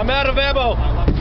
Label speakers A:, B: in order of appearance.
A: I'm out of ammo.